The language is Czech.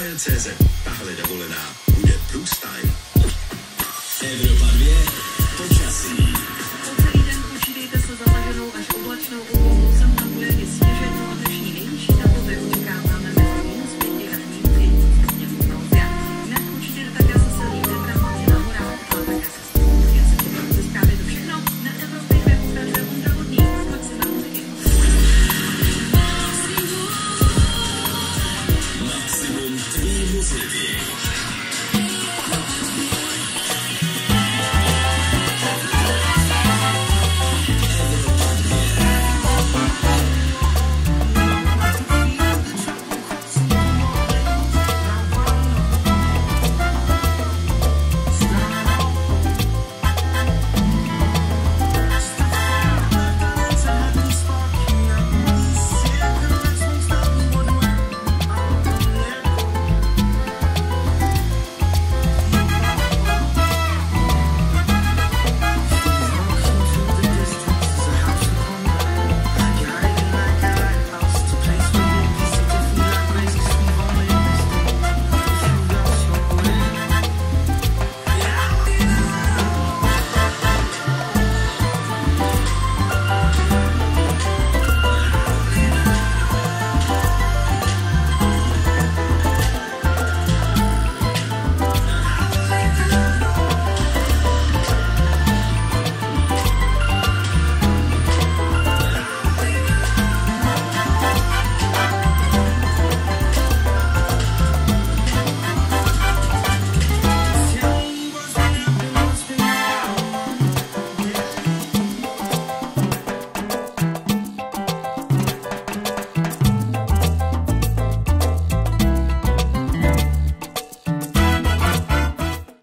CZ. Tahle dovolená bude Blue Style. Evropa 2. Počasí. Music.